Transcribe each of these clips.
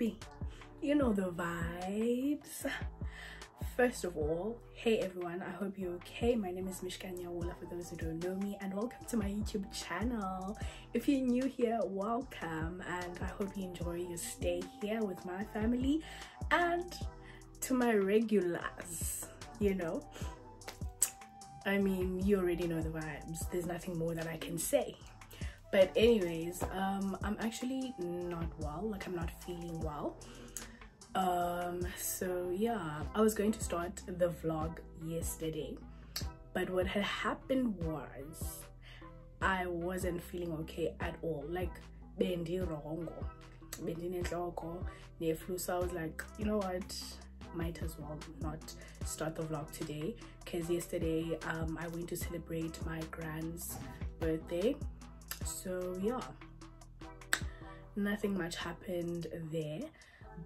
You know the vibes. First of all, hey everyone, I hope you're okay. My name is Mishka Nyawula for those who don't know me, and welcome to my YouTube channel. If you're new here, welcome, and I hope you enjoy your stay here with my family and to my regulars, you know. I mean, you already know the vibes, there's nothing more that I can say but anyways um i'm actually not well like i'm not feeling well. Um so yeah i was going to start the vlog yesterday but what had happened was i wasn't feeling okay at all. Like bendirongo bendinenhloko neflu. So i was like you know what? Might as well not start the vlog today because yesterday um i went to celebrate my grand's birthday so yeah. Nothing much happened there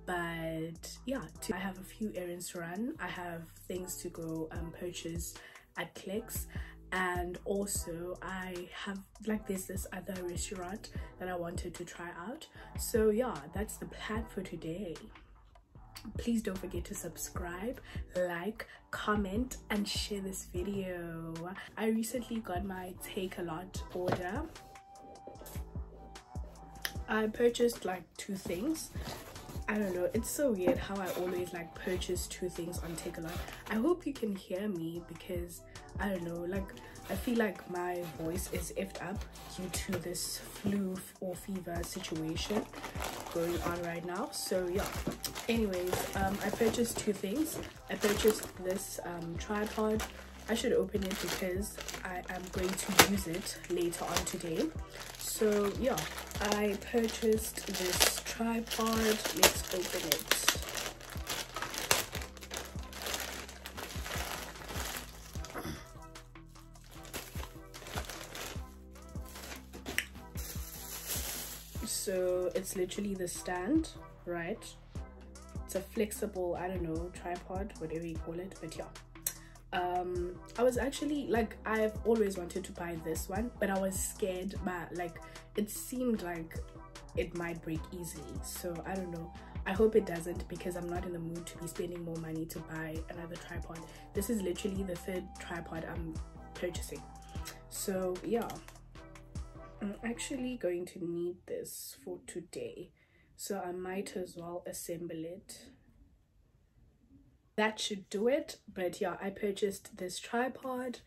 but yeah i have a few errands to run. I have things to go um, purchase at clicks. And also i have like there's this other restaurant that i wanted to try out. So yeah that's the plan for today. Please don't forget to subscribe like comment and share this video. I recently got my Takealot order I purchased like two things. I don't know, it's so weird how I always like purchase two things on Takealot. I hope you can hear me because I don't know, like I feel like my voice is effed up due to this flu or fever situation going on right now. So yeah, anyways, um, I purchased two things. I purchased this um, tripod I should open it because I am going to use it later on today. So yeah, I purchased this tripod. Let's open it. So it's literally the stand, right? It's a flexible, I don't know, tripod, whatever you call it, but yeah um i was actually like i've always wanted to buy this one but i was scared but like it seemed like it might break easily. So i don't know. I hope it doesn't because i'm not in the mood to be spending more money to buy another tripod. This is literally the third tripod i'm purchasing. So yeah. I'm actually going to need this for today. So i might as well assemble it that should do it but yeah i purchased this tripod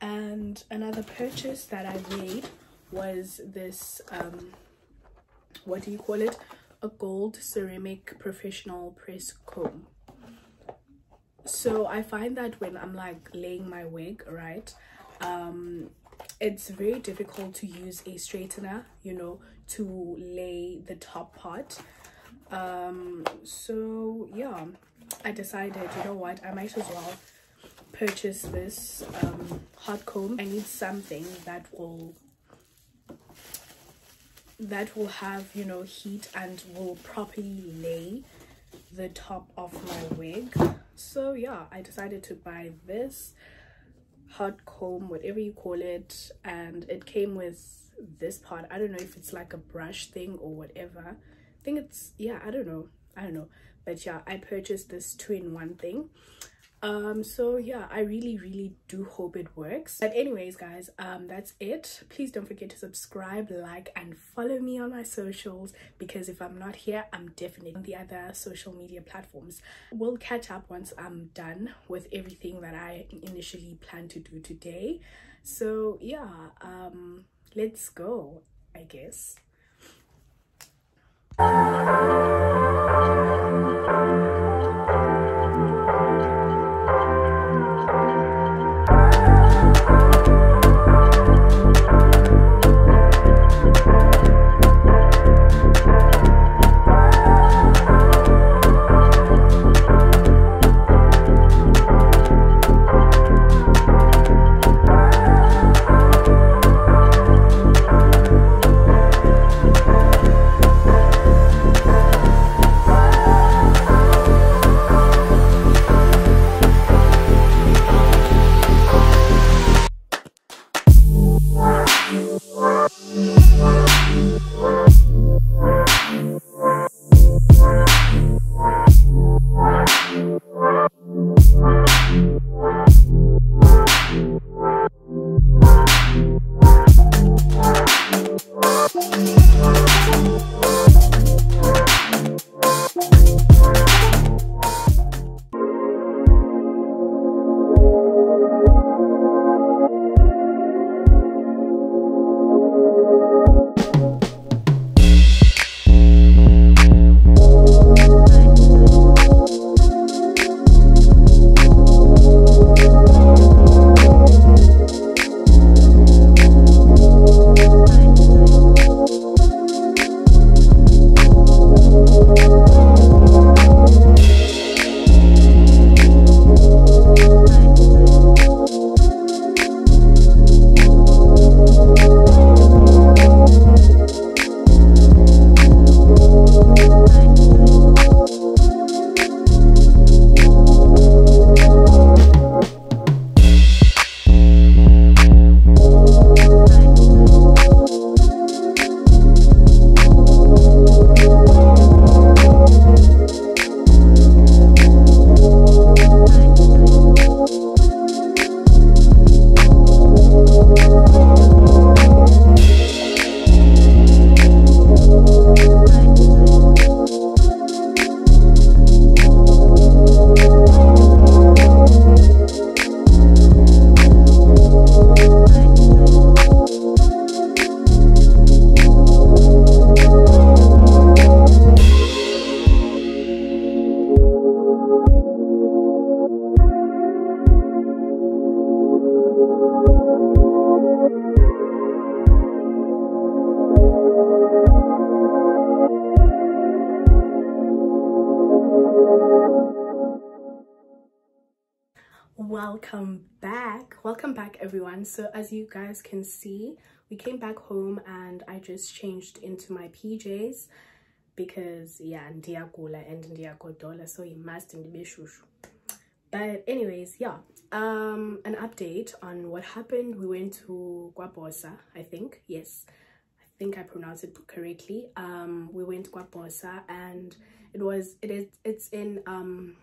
and another purchase that i made was this um what do you call it? A gold ceramic professional press comb. So i find that when i'm like laying my wig right um it's very difficult to use a straightener you know to lay the top part. Um so yeah I decided, you know what, I might as well purchase this um, hot comb. I need something that will that will have, you know, heat and will properly lay the top of my wig. So yeah, I decided to buy this hot comb, whatever you call it, and it came with this part. I don't know if it's like a brush thing or whatever. I think it's, yeah, I don't know. I don't know but yeah i purchased this two-in-one thing. Um so yeah i really really do hope it works. But anyways guys um that's it. Please don't forget to subscribe like and follow me on my socials because if i'm not here i'm definitely on the other social media platforms. We'll catch up once i'm done with everything that i initially planned to do today. So yeah um let's go i guess welcome back. Welcome back everyone. So as you guys can see we came back home and i just changed into my pjs because yeah ndiyagula and ndiyagodola so you must be ndibeshushu but anyways yeah um an update on what happened. We went to Gwabosa I think. Yes. I think I pronounced it correctly. Um we went to Gwabosa and it was it is it's in um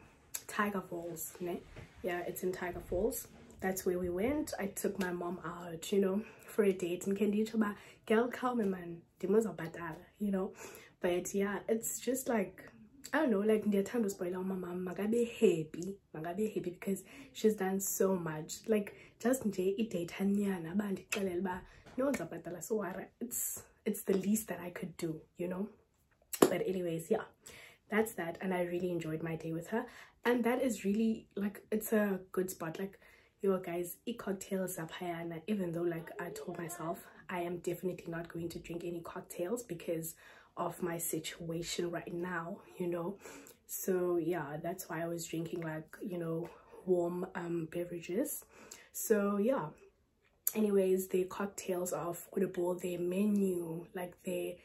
Tyger Falls né? yeah it's in Tyger Falls. That's where we went. I took my mom out you know for a date. And Candy girl call me man you know? But yeah it's just like I don't know, like ndiyathanda uspoila umama oh, makabe happy, makabe happy because she's done so much. Like just nje i-data nyana uba ndixelele uba no ndizabhatala so wara it's it's the least that I could do, you know. But anyways, yeah, that's that. And I really enjoyed my day with her. And that is really like it's a good spot. Like yo guys, e-cocktails zaphayana, even though like I told myself I am definitely not going to drink any cocktails because of my situation right now you know? So yeah that's why i was drinking like you know warm um beverages. So yeah. Anyways the cocktails are affordable their menu like they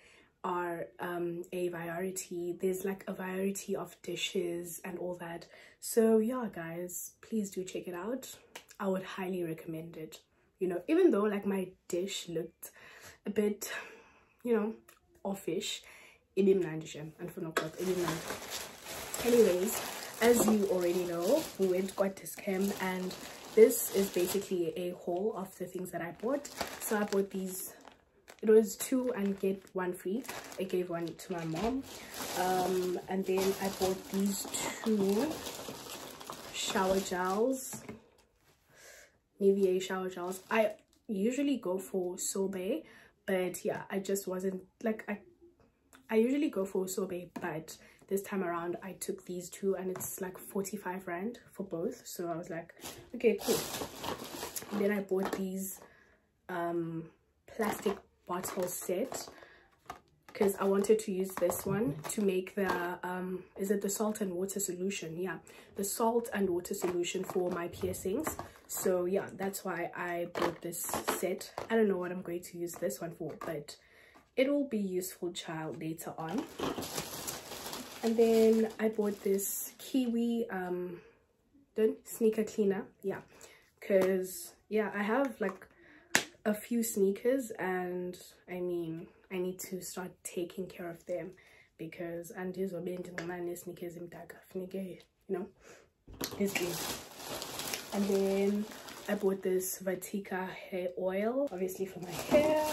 are um a variety. There's like a variety of dishes and all that. So yeah guys please do check it out. I would highly recommend it. You know even though like my dish looked a bit you know offish Illuminati Gem and for no cloth, Illuminati. anyways as you already know we went camp and this is basically a haul of the things that i bought. So i bought these it was two and get one free. I gave one to my mom. Um, and then i bought these two shower gels Nivea shower gels. I usually go for sobe but yeah i just wasn't like i i usually go for sobe but this time around i took these two and it's like 45 rand for both. So i was like okay cool. And then i bought these um plastic bottle set because I wanted to use this one to make the um is it the salt and water solution? Yeah the salt and water solution for my piercings. So yeah that's why I bought this set. I don't know what I'm going to use this one for but it will be useful child later on. And then I bought this kiwi um sneaker cleaner. Yeah because yeah I have like a few sneakers and I mean I need to start taking care of them because and these will be in sneakers in you know this and then I bought this Vatika hair oil obviously for my hair.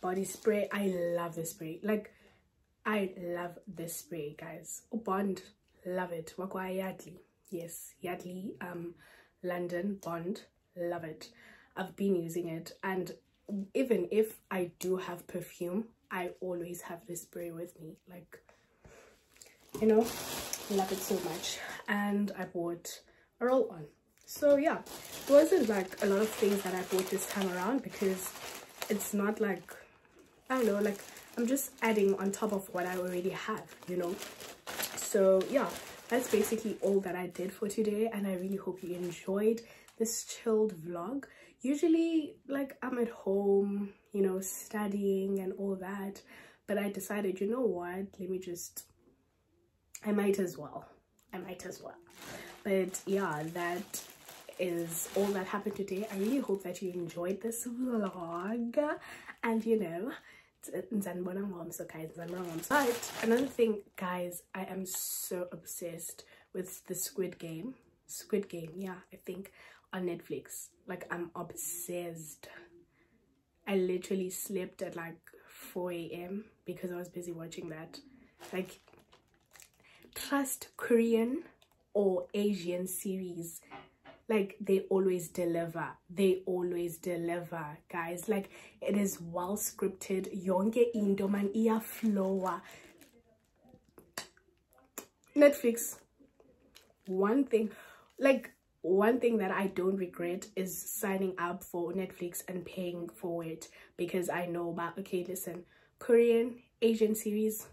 Body spray i love this spray. Like i love this spray guys. Bond love it. Wakwa yardley. Yes yardley um london bond love it. I've been using it. And even if i do have perfume i always have this spray with me like you know love it so much and i bought a roll on so yeah it wasn't like a lot of things that i bought this time around because it's not like I don't know, like I'm just adding on top of what I already have, you know. So yeah, that's basically all that I did for today and I really hope you enjoyed this chilled vlog. Usually like I'm at home, you know, studying and all that, but I decided, you know what, let me just, I might as well. I might as well. But yeah, that is all that happened today. I really hope that you enjoyed this vlog. And you know, so guys but another thing guys i am so obsessed with the squid game. Squid game yeah i think on netflix. Like i'm obsessed i literally slept at like 4 a.m because i was busy watching that. Like trust korean or asian series like they always deliver. They always deliver guys. Like it is well scripted. Yonke into man. Iyaflowa netflix. One thing. Like one thing that i don't regret is signing up for netflix and paying for it because i know about okay listen korean asian series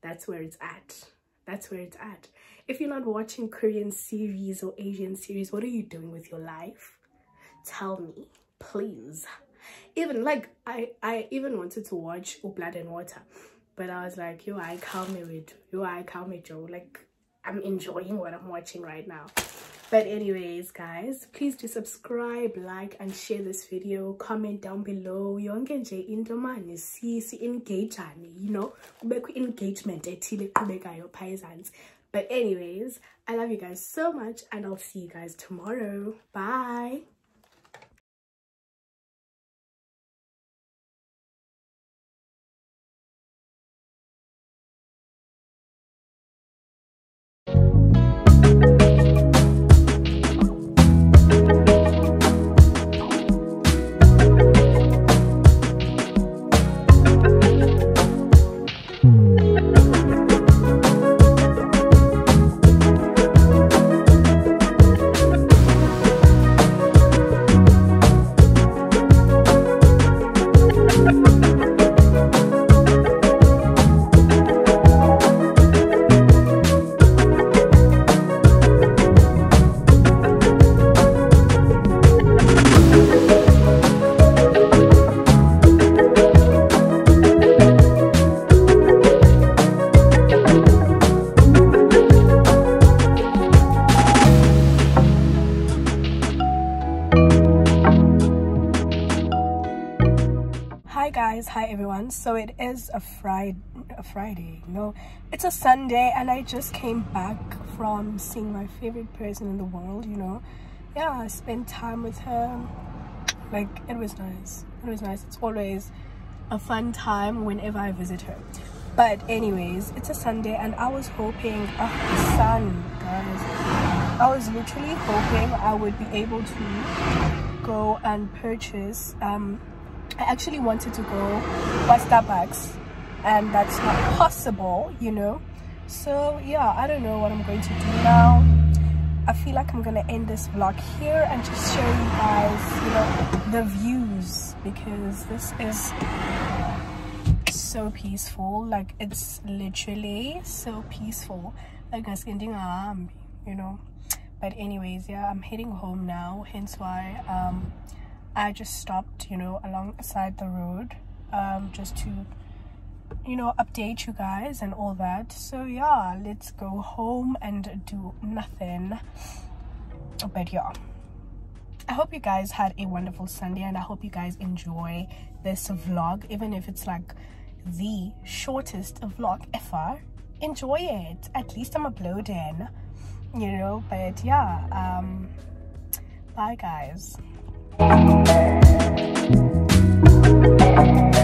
that's where it's at. That's where it's at. If you're not watching korean series or asian series what are you doing with your life? Tell me please. Even like i i even wanted to watch oh blood and water but i was like yo i can't with yo i can't joe. Like i'm enjoying what i'm watching right now. But anyways guys please do subscribe like and share this video. Comment down below yonke nje into mani si si engage you know? Kubekho engagement ethile eqhubekayo phezu but anyways i love you guys so much and i'll see you guys tomorrow. Bye everyone so it is a friday a friday no it's a sunday and i just came back from seeing my favorite person in the world you know? Yeah i spent time with her. Like it was nice. It was nice. It's always a fun time whenever i visit her. But anyways it's a sunday and i was hoping oh the sun guys. I was literally hoping i would be able to go and purchase um I actually wanted to go by Starbucks and that's not possible, you know. So yeah, I don't know what I'm going to do now. I feel like I'm gonna end this vlog here and just show you guys, you know, the views because this is so peaceful. Like it's literally so peaceful. Like us ending arm, you know. But anyways, yeah, I'm heading home now, hence why um I just stopped, you know, alongside the road um, just to, you know, update you guys and all that. So yeah, let's go home and do nothing. But yeah. I hope you guys had a wonderful Sunday and I hope you guys enjoy this vlog, even if it's like the shortest vlog ever. Enjoy it. At least I'm uploading, you know. But yeah, um, bye guys. Thank you.